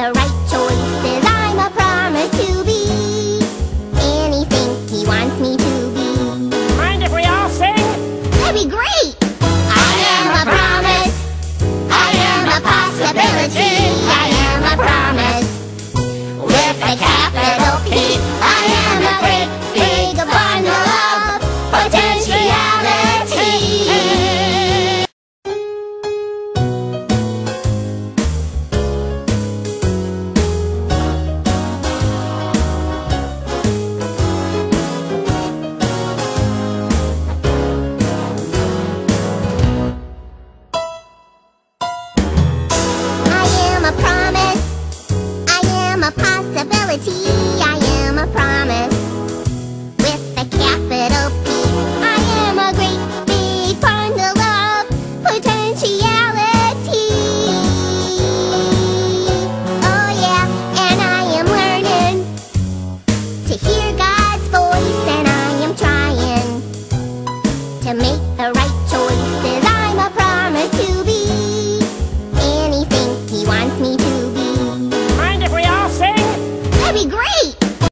the right